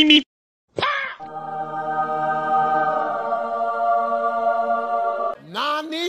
Me, me. Nani?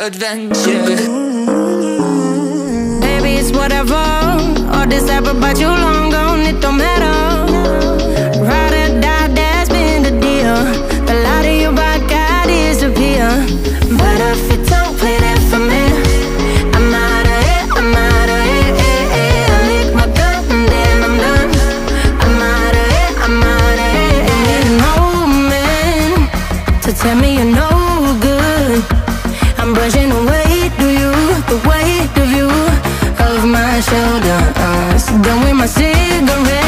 Adventure. Baby, it's whatever. All this ever about you long gone, it don't matter. Ride or die, that's been the deal. The light of your vodka disappear. But if you don't play that for me, I'm out of it, I'm out of it. eh, eh. I lick my gun and then I'm done. I'm out of it, I'm out of it. eh. No man to tell me no good. I'm brushing weight of you, the weight of you, of my shoulder. Uh, so done with my cigarette.